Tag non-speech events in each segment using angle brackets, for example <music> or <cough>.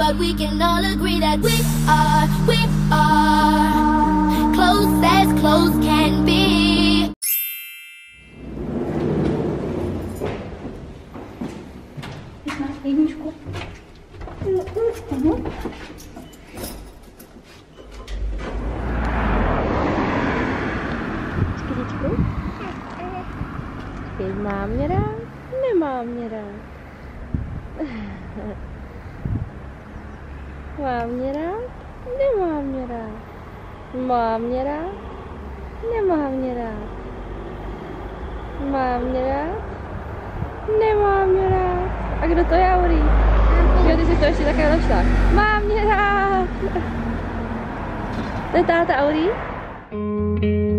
but we can all agree that we are, we are close as close can be. Игничку. Угу. Скидочку. Теперь мам не. Mám mě rád? Nemám mě rád. Mám mě rád? Nemám mě rád. Mám mě rád? Nemám mě rád. A kdo to je, Auri? Jo, ty si to ještě také našla. Mám mě rád. To je táta Auri? Looking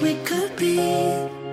we could be.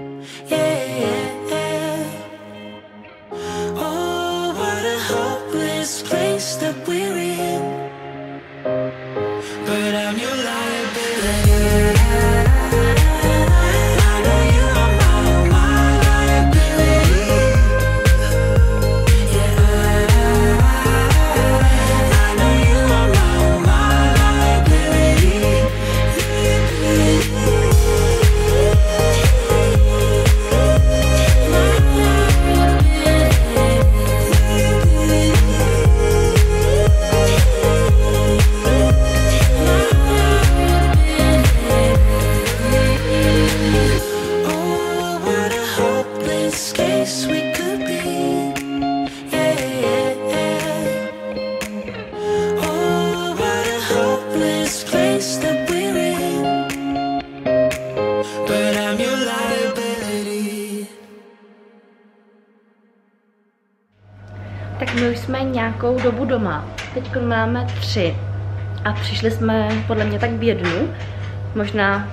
Tak my už jsme nějakou dobu doma. Teď máme tři. A přišli jsme podle mě tak v jednu. Možná,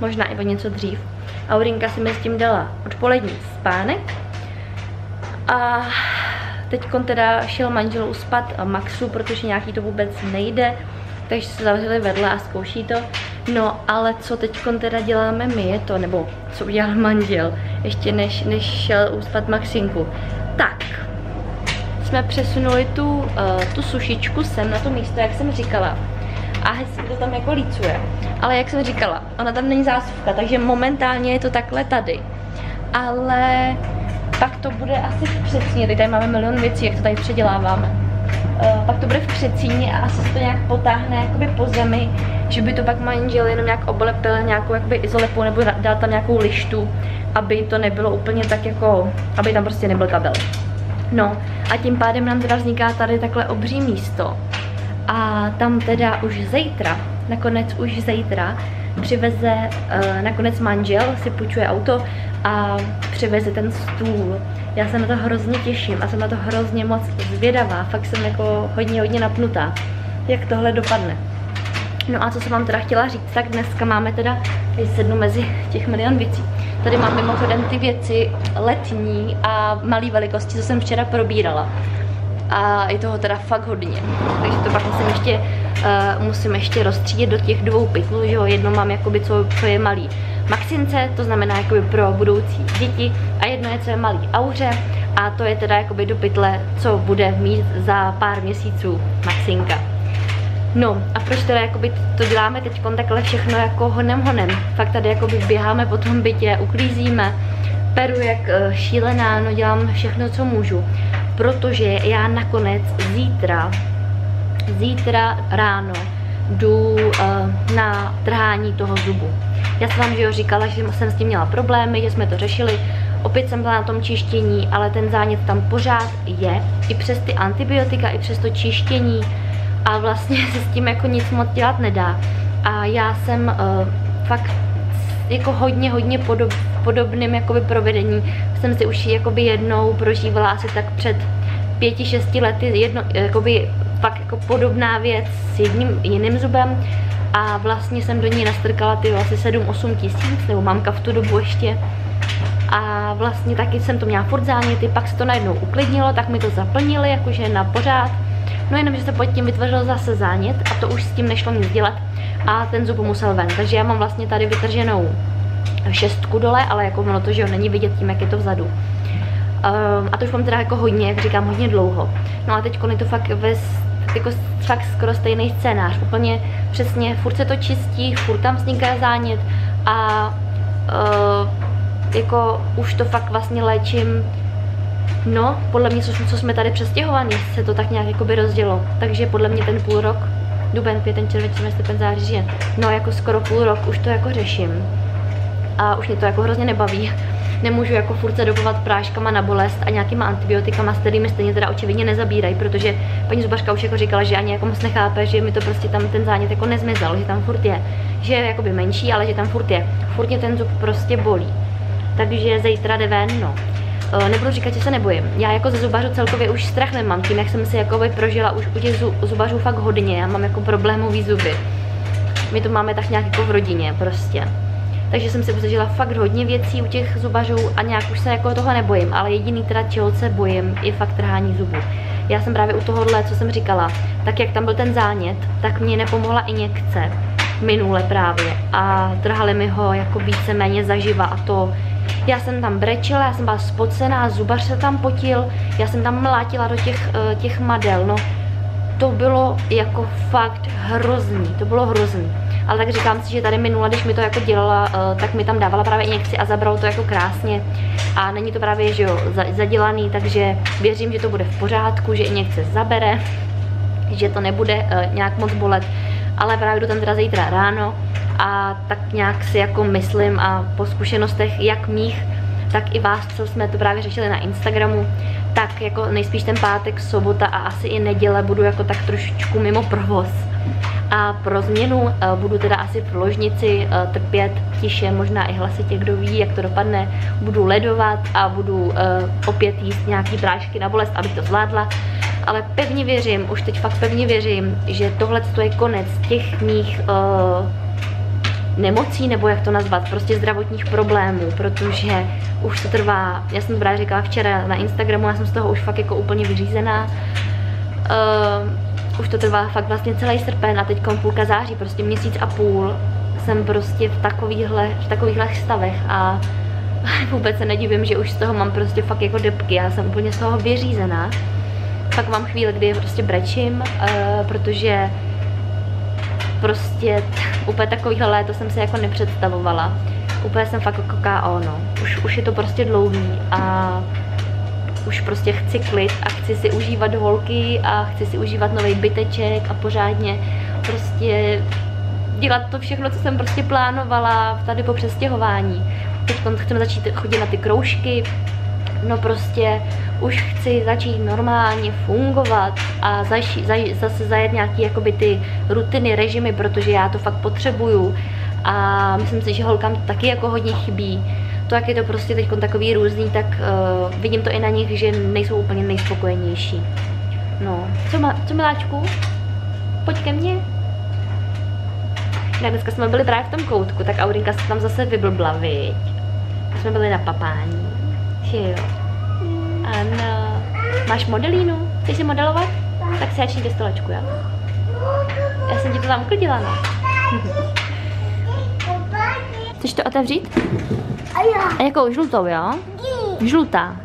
možná i o něco dřív. Aurinka si mi s tím dala odpolední spánek. A teď teda šel manžel uspat Maxu, protože nějaký to vůbec nejde. Takže se zavřeli vedle a zkouší to. No, ale co teď teda děláme my, je to, nebo co udělal manžel, ještě než, než šel uspat Maxinku. Tak, jsme přesunuli tu, uh, tu sušičku sem na to místo, jak jsem říkala. A hezky to tam jako lícuje. Ale jak jsem říkala, ona tam není zásuvka, takže momentálně je to takhle tady. Ale pak to bude asi v předsíně, tady máme milion věcí, jak to tady předěláváme. Uh, pak to bude v předsíně a asi se to nějak potáhne jakoby po zemi, že by to pak manžel jenom nějak oblepil nějakou jakoby izolepou nebo dal tam nějakou lištu, aby to nebylo úplně tak jako, aby tam prostě nebyl kabel. No a tím pádem nám teda vzniká tady takhle obří místo. A tam teda už zítra, nakonec už zítra, přiveze, uh, nakonec manžel si půjčuje auto a přiveze ten stůl. Já se na to hrozně těším a jsem na to hrozně moc zvědavá, fakt jsem jako hodně, hodně napnutá, jak tohle dopadne. No a co jsem vám teda chtěla říct, tak dneska máme teda, sednu mezi těch milion věcí. Tady mám mimochodem ty věci letní a malé velikosti, co jsem včera probírala. A je toho teda fakt hodně. Takže to pak musím ještě, uh, musím ještě rozstřídit do těch dvou pytlů, že jo. Jedno mám jakoby, co, co je malý Maxince, to znamená jakoby pro budoucí děti. A jedno je, co je malý Auře. A to je teda jakoby do pytle, co bude mít za pár měsíců Maxinka. No a proč teda jakoby to děláme teď takhle všechno jako honem honem. Fakt tady jakoby běháme po tom bytě, uklízíme, peru jak uh, šílená, no dělám všechno, co můžu. Protože já nakonec zítra, zítra ráno jdu uh, na trhání toho zubu. Já jsem vám, že jo, říkala, že jsem s tím měla problémy, že jsme to řešili, opět jsem byla na tom čištění, ale ten zánět tam pořád je, i přes ty antibiotika, i přes to čištění, a vlastně se s tím jako nic moc dělat nedá. A já jsem uh, fakt jako hodně, hodně podob, podobným jakoby provedení jsem si už jakoby jednou prožívala asi tak před pěti, šesti lety jedno, jakoby fakt jako podobná věc s jedním jiným zubem a vlastně jsem do ní nastrkala ty asi 7-8 tisíc, nebo mamka v tu dobu ještě a vlastně taky jsem to měla furt záněty, pak se to najednou uklidnilo, tak mi to zaplnili jakože na pořád No jenom, že se pod tím vytvořil zase zánět a to už s tím nešlo nic dělat a ten zub musel ven. Takže já mám vlastně tady vytrženou šestku dole, ale jako ono to, že jo, není vidět tím, jak je to vzadu. Um, a to už mám teda jako hodně, jak říkám, hodně dlouho. No a teď je to fakt ve jako fakt skoro stejný scénář. Úplně přesně, furt se to čistí, furt tam vzniká zánět a uh, jako už to fakt vlastně léčím No, podle mě, co, co jsme tady přestěhovaní, se to tak nějak jakoby rozdělo. Takže podle mě ten půl rok, duben, květen, červen, červen, srpen, září, říjen. No, jako skoro půl rok už to jako řeším. A už mě to jako hrozně nebaví. Nemůžu jako furt se dopovat práškama na bolest a nějakýma antibiotikama, s kterými stejně teda očividně nezabírají, protože paní zubařka už jako říkala, že ani jako moc nechápe, že mi to prostě tam ten zánět jako nezmizel, že tam furt je. Že je jakoby menší, ale že tam furt je. Furt mě ten zub prostě bolí. Takže zítra jde ven, no. Eh, nebudu říkat, že se nebojím. Já jako ze zubařů celkově už strach nemám, tím jak jsem si jako prožila už u těch zubařů fakt hodně, já mám jako problémový zuby. My to máme tak nějak jako v rodině prostě. Takže jsem si zažila fakt hodně věcí u těch zubařů a nějak už se jako toho nebojím, ale jediný teda čeho se bojím je fakt trhání zubů. Já jsem právě u tohohle, co jsem říkala, tak jak tam byl ten zánět, tak mě nepomohla injekce minule právě a trhali mi ho jako víceméně zaživa a to já jsem tam brečela, já jsem byla spocená, zubař se tam potil, já jsem tam mlátila do těch, uh, těch madel, no. To bylo jako fakt hrozný, to bylo hrozný. Ale tak říkám si, že tady minule, když mi to jako dělala, uh, tak mi tam dávala právě injekci a zabralo to jako krásně. A není to právě, že jo, zadělaný, takže věřím, že to bude v pořádku, že injekce zabere, že to nebude uh, nějak moc bolet. Ale právě jdu tam teda zítra ráno a tak nějak si jako myslím a po zkušenostech jak mých, tak i vás, co jsme to právě řešili na Instagramu, tak jako nejspíš ten pátek, sobota a asi i neděle budu jako tak trošičku mimo provoz. A pro změnu uh, budu teda asi v ložnici uh, trpět tiše, možná i hlasitě, kdo ví, jak to dopadne. Budu ledovat a budu uh, opět jíst nějaký prášky na bolest, abych to zvládla. Ale pevně věřím, už teď fakt pevně věřím, že tohle je konec těch mých nemocí, nebo jak to nazvat, prostě zdravotních problémů, protože už to trvá, já jsem to právě říkala včera na Instagramu, já jsem z toho už fakt jako úplně vyřízená. Uh, už to trvá fakt vlastně celý srpen a teď půlka září, prostě měsíc a půl jsem prostě v takovýchhle, v takovýchhle stavech a <laughs> vůbec se nedivím, že už z toho mám prostě fakt jako depky, já jsem úplně z toho vyřízená. Pak mám chvíli, kdy prostě brečím, uh, protože prostě <laughs> úplně takovýhle léto jsem si jako nepředstavovala. Úplně jsem fakt jako KO, no. Už, už je to prostě dlouhý a už prostě chci klid a chci si užívat holky a chci si užívat nový byteček a pořádně prostě dělat to všechno, co jsem prostě plánovala tady po přestěhování. Teď chceme začít chodit na ty kroužky, no prostě už chci začít normálně fungovat a zaši, za, zase zajet nějaký jakoby ty rutiny, režimy, protože já to fakt potřebuju a myslím si, že holkám to taky jako hodně chybí. To, jak je to prostě teď takový různý, tak uh, vidím to i na nich, že nejsou úplně nejspokojenější. No, co, ma, co miláčku? Pojď ke mně. Tak dneska jsme byli právě v tom koutku, tak Aurinka se tam zase vyblbla, viď? Jsme byli na papání. Jo. Ano. Máš modelínu? Chceš si modelovat? Tak si začni ke stolečku, jo? Já jsem ti to tam uklidila, no. <laughs> Chceš to otevřít? A jo. A jakou žlutou, jo? Žlutá.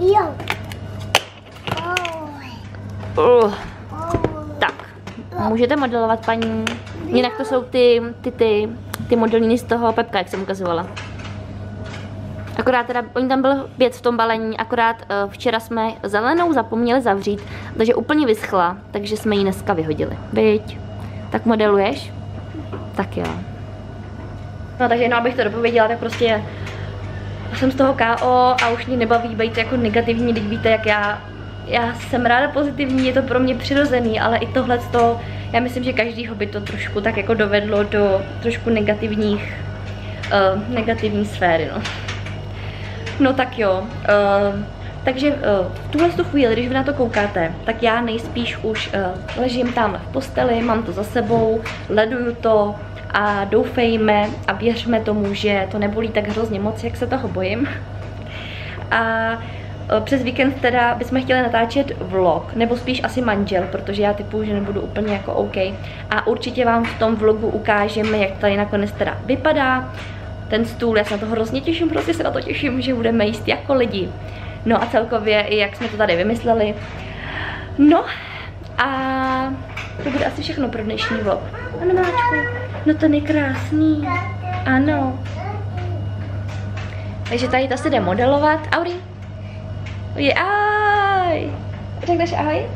Jo. Uh, tak. Můžete modelovat, paní. Jinak to jsou ty, ty, ty, ty modelíny z toho Pepka, jak jsem ukazovala. Akorát teda, oni tam byl věc v tom balení, akorát uh, včera jsme zelenou zapomněli zavřít, takže úplně vyschla, takže jsme ji dneska vyhodili. Byť. Tak modeluješ? Tak jo. No takže jenom abych to dopověděla, tak prostě jsem z toho KO a už mě nebaví být jako negativní, teď víte, jak já, já jsem ráda pozitivní, je to pro mě přirozený, ale i tohle to, já myslím, že každýho by to trošku tak jako dovedlo do trošku negativních, uh, negativní sféry, no. No tak jo. Uh, takže uh, v tuhle tu chvíli, když vy na to koukáte, tak já nejspíš už ležím tam v posteli, mám to za sebou, leduju to a doufejme a věřme tomu, že to nebolí tak hrozně moc, jak se toho bojím. A uh, přes víkend teda bychom chtěli natáčet vlog, nebo spíš asi manžel, protože já typu, že nebudu úplně jako OK. A určitě vám v tom vlogu ukážeme, jak tady nakonec teda vypadá ten stůl, já se na to hrozně těším, prostě se na to těším, že budeme jíst jako lidi. No a celkově i jak jsme to tady vymysleli. No a to bude asi všechno pro dnešní vlog. Ano, Máčku, no to je krásný. Ano. Takže tady to se jde modelovat. Auri. Je ahoj. Řekneš ahoj?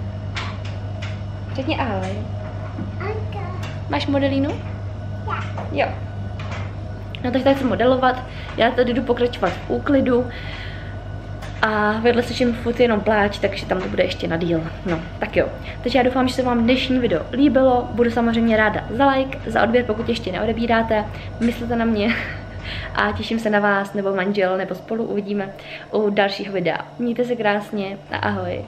Řekni ahoj. Máš modelínu? Jo. No takže tady chci modelovat, já tady jdu pokračovat v úklidu a vedle slyším furt jenom pláč, takže tam to bude ještě na díl. No, tak jo. Takže já doufám, že se vám dnešní video líbilo, budu samozřejmě ráda za like, za odběr, pokud ještě neodebíráte, myslete na mě <laughs> a těším se na vás, nebo manžel, nebo spolu uvidíme u dalšího videa. Mějte se krásně a ahoj.